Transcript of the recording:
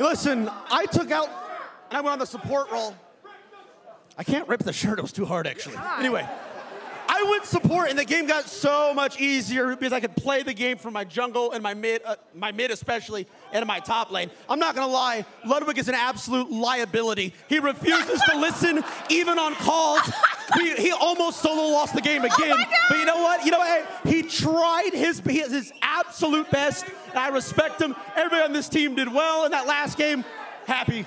Listen, I took out and I went on the support role. I can't rip the shirt, it was too hard actually. Anyway. I went support, and the game got so much easier because I could play the game from my jungle and my mid, uh, my mid especially, and my top lane. I'm not gonna lie, Ludwig is an absolute liability. He refuses to listen, even on calls. He, he almost solo lost the game again. but tried his his absolute best. And I respect him. Everybody on this team did well in that last game. Happy